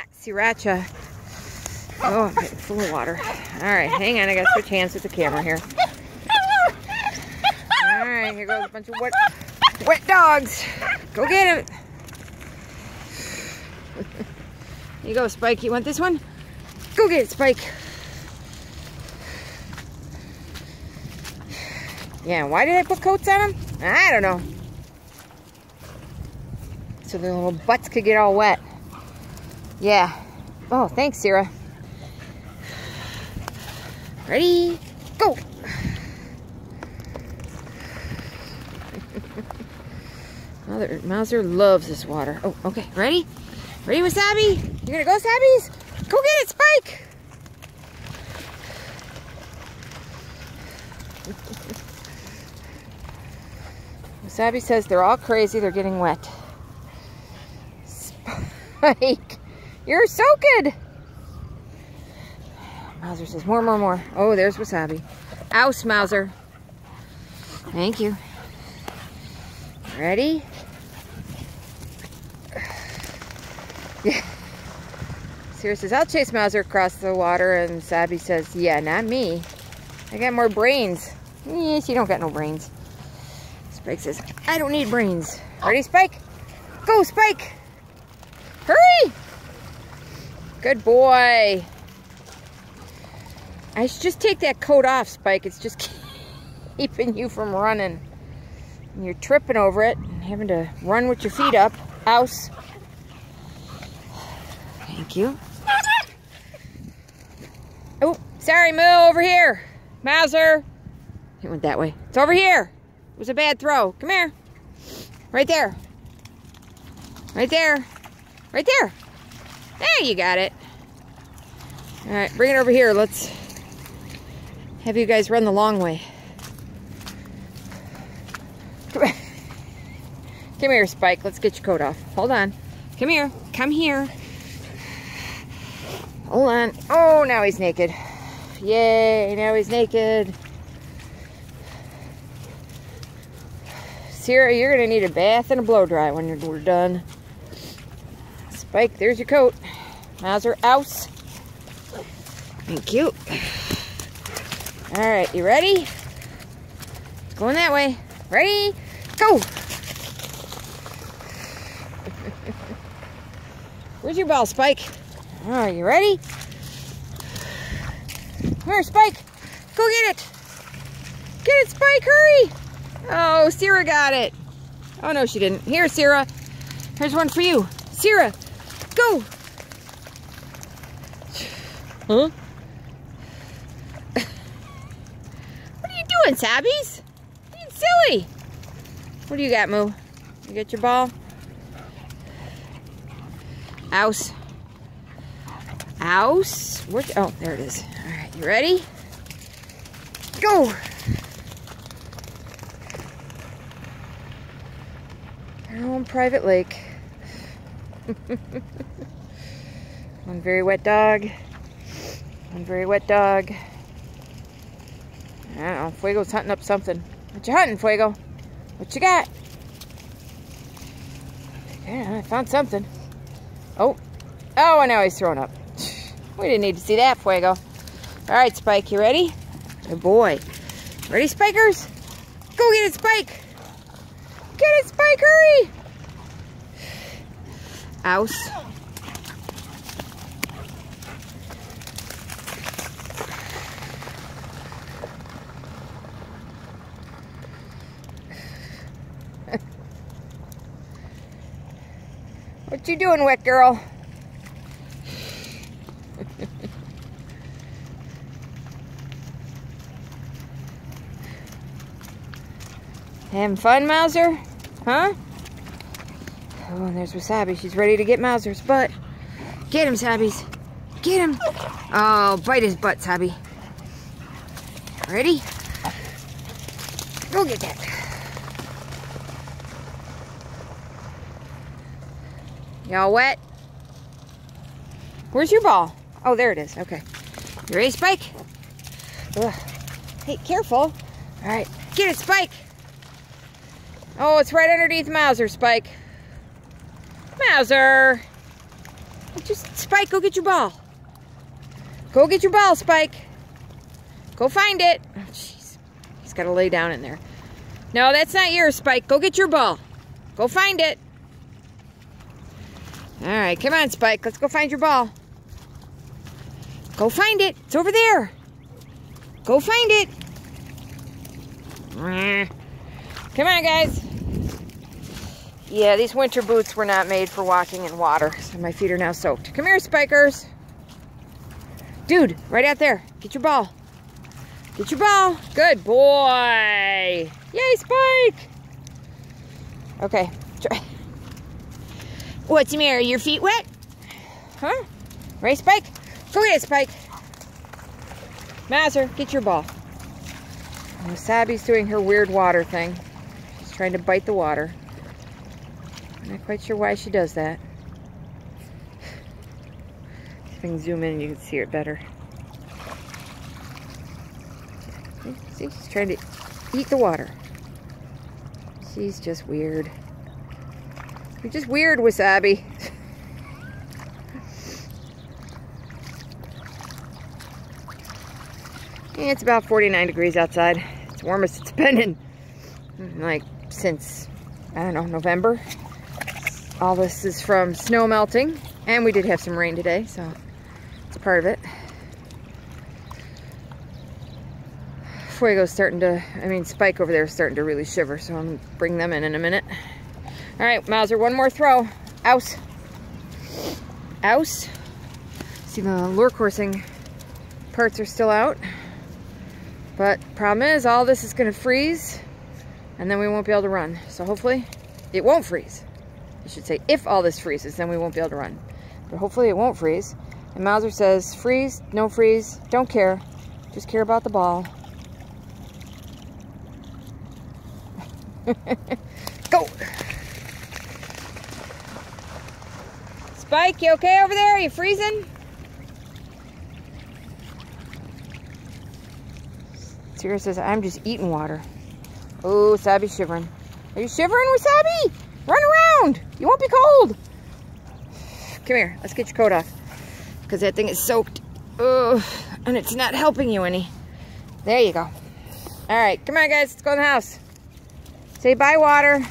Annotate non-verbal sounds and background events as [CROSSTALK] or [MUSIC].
Ah, sriracha. Oh, I'm getting full of water. All right, hang on. I got to switch hands with the camera here. All right, here goes a bunch of wet, wet dogs. Go get it. You go, Spike. You want this one? Go get it, Spike. Yeah, why did I put coats on them? I don't know. So their little butts could get all wet. Yeah. Oh, thanks, Sarah. Ready? Go! [LAUGHS] Mother, Mauser loves this water. Oh, okay. Ready? Ready, Wasabi? You gonna go, Sabbies? Go get it, Spike! [LAUGHS] Wasabi says they're all crazy. They're getting wet. [LAUGHS] Spike, you're so good. Mauser says more, more, more. Oh, there's Wasabi. Ouse, Mauser. Thank you. Ready? [LAUGHS] Yeah. Sierra says, I'll chase Mauser across the water. And Sabby says, yeah, not me. I got more brains. Yes, you don't got no brains. Spike says, I don't need brains. Ready, Spike? Go, Spike! Hurry! Good boy. I should just take that coat off, Spike. It's just [LAUGHS] keeping you from running. And you're tripping over it and having to run with your feet up. House. Thank you. Oh, sorry, Moo, over here. Mauser. It went that way. It's over here. It was a bad throw. Come here. Right there. Right there. Right there. There, you got it. All right, bring it over here. Let's have you guys run the long way. Come here, Spike. Let's get your coat off. Hold on. Come here. Come here. Hold on. Oh, now he's naked. Yay, now he's naked. Sierra, you're going to need a bath and a blow dry when you're done. Spike, there's your coat. Mauser, ouse. Thank you. All right, you ready? It's going that way. Ready? Go! [LAUGHS] Where's your ball, Spike? All right, you ready? Here, Spike. Go get it. Get it, Spike, hurry. Oh, Sierra got it. Oh, no, she didn't. Here, Sierra. Here's one for you. Sierra, go. Huh? what are you doing, Sabbies? Being silly. What do you got, Moo? You got your ball? Ouse. Ouse. Where, oh, there it is. All right, you ready? Go. Our own private lake. [LAUGHS] One very wet dog. One very wet dog. I don't know. Fuego's hunting up something. What you hunting, Fuego? What you got? Yeah, I found something. Oh. Oh, and now he's throwing up. [SIGHS] We didn't need to see that, Fuego. All right, Spike, you ready? Good boy. Ready, Spikers? Go get it, Spike. Get it, Spike, hurry. Ouse. What you doing, wet girl? [LAUGHS] Having fun, Mauser? Huh? Oh, and there's Wasabi. She's ready to get Mauser's butt. Get him, Sabbies. Get him. Oh, bite his butt, Sabby. Ready? Go get that. Y'all wet? Where's your ball? Oh, there it is. Okay. You ready, Spike? Ugh. Hey, careful. All right. Get it, Spike. Oh, it's right underneath Mauser, Spike. Mauser. Just, Spike, go get your ball. Go get your ball, Spike. Go find it. Oh, He's got to lay down in there. No, that's not yours, Spike. Go get your ball. Go find it. All right, come on, Spike. Let's go find your ball. Go find it. It's over there. Go find it. Come on, guys. Yeah, these winter boots were not made for walking in water, so my feet are now soaked. Come here, spikers. Dude, right out there. Get your ball. Get your ball. Good boy. Yay, Spike. Okay. Try. What's the matter? Your feet wet? Huh? Right, Spike? Go get it, Spike. Mazzer, get your ball. Sabby's doing her weird water thing. She's trying to bite the water. Not quite sure why she does that. If I can zoom in, you can see it better. See, she's trying to eat the water. She's just weird. You're just weird, Wasabi. [LAUGHS] it's about 49 degrees outside. It's warmest it's been in, like, since, I don't know, November. All this is from snow melting. And we did have some rain today, so it's a part of it. Fuego's starting to, I mean, Spike over there is starting to really shiver, so I'm gonna bring them in in a minute. All right, Mauser, one more throw. Ouse. Ouse. See, the lure coursing parts are still out. But problem is, all this is going to freeze, and then we won't be able to run. So hopefully, it won't freeze. Should say, if all this freezes, then we won't be able to run. But hopefully it won't freeze. And Mauser says, freeze, no freeze, don't care. Just care about the ball. [LAUGHS] Go! Spike, you okay over there? Are you freezing? Sierra says, I'm just eating water. Oh, Sabi's shivering. Are you shivering, Wasabi? Run around. You won't be cold. Come here. Let's get your coat off. Because that thing is soaked. Oh, and it's not helping you any. There you go. All right. Come on, guys. Let's go in the house. Say bye, water.